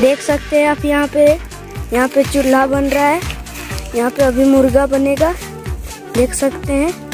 देख सकते हैं आप यहाँ पे। यहाँ पे चूल्हा बन रहा है। यहाँ पे अभी मुर्गा बनेगा। देख सकते हैं।